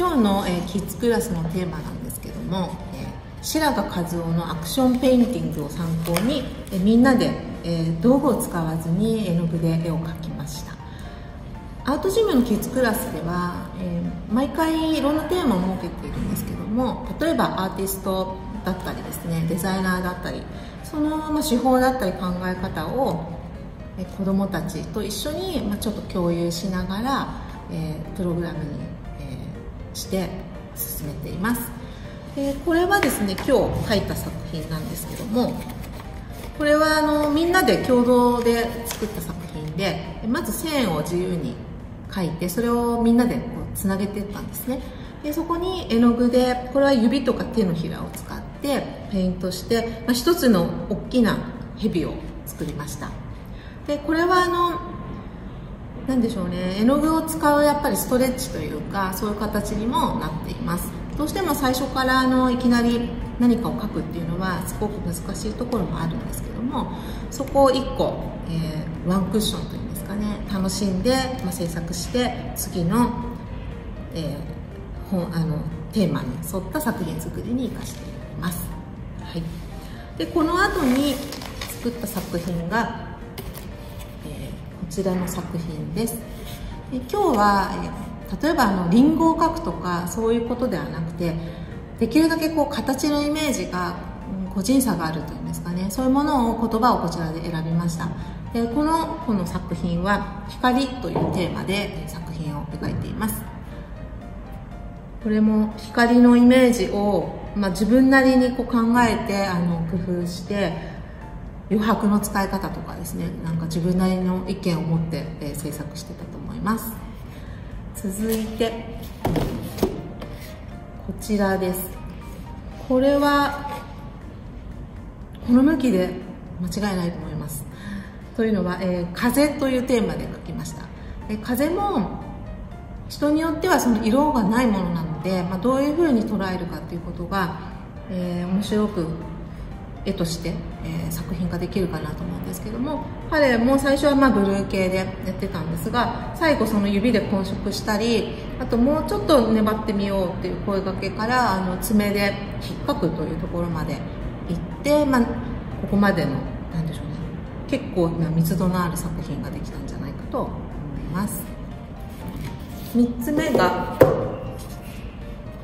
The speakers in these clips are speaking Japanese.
今日の、えー、キッズクラスのテーマなんですけども、えー、白髪一雄のアクションペインティングを参考に、えー、みんなで、えー、道具を使わずに絵の具で絵を描きました。アートジムのキッズクラスでは、えー、毎回いろんなテーマを設けているんですけども例えばアーティストだったりですねデザイナーだったりその、ま、手法だったり考え方を、え、子どもたちと一緒に、ま、ちょっと共有しながら、えー、プログラムにして進めています。でこれはですね今日書いた作品なんですけどもこれはあのみんなで共同で作った作品でまず線を自由に書いてそれをみんなでこうつなげていったんですね。でそこに絵の具でこれは指とか手のひらを使ってペイントして、まあ、一つの大きな蛇を作りました。でこれはあの何でしょうね。絵の具を使うやっぱりストレッチというかそういう形にもなっています。どうしても最初からあのいきなり何かを描くっていうのはすごく難しいところもあるんですけどもそこを1個、えー、ワンクッションというんですかね楽しんで、まあ、制作して次の,、えー、本あのテーマに沿った作品作りに生かしています、はい、でこの後に作った作品がちらの作品です。で今日は例えばあのリンゴを描くとかそういうことではなくてできるだけこう形のイメージが個人差があるというんですかね。そういうものを言葉をこちらで選びました。でこのこの作品は「光」というテーマで作品を描いています。これも光のイメージを、まあ、自分なりにこう考えてあの工夫して余白の使い方とかですねなんか自分なりの意見を持って、えー、制作してたと思います。続いてこちらです。これはこの向きで間違いないと思います。というのは、えー、風というテーマで書きました、えー、風も人によってはその色がないものなので、まあ、どういうふうに捉えるかっていうことが、えー、面白く絵として、えー、作品ができるかなと思うんですけども彼も最初はまあブルー系でやってたんですが最後その指で混色したりあともうちょっと粘ってみようっていう声がけからあの爪で引っかくというところまで行って、まあ、ここまでの何でしょうね結構な密度のある作品ができたんじゃないかと思います。3つ目が、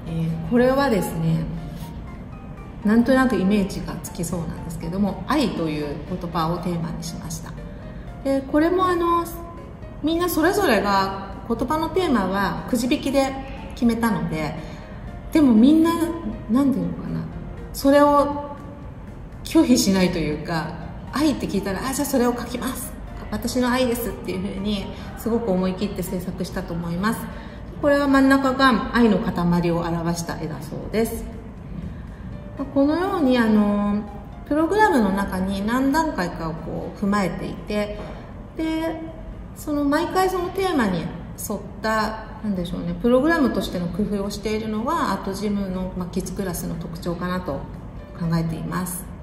えー、これはですねなんとなくイメージがつきそうなんですけども「愛」という言葉をテーマにしました。でこれもあのみんなそれぞれが言葉のテーマはくじ引きで決めたのででもみんな何て言うのかなそれを拒否しないというか「愛」って聞いたら「あじゃあそれを書きます」私の愛ですっていうふうにすごく思い切って制作したと思います。これは真ん中が愛の塊を表した絵だそうです。このようにあのプログラムの中に何段階かをこう踏まえていてでその毎回そのテーマに沿ったなんでしょうねプログラムとしての工夫をしているのはアートジムの、まあ、キッズクラスの特徴かなと考えています。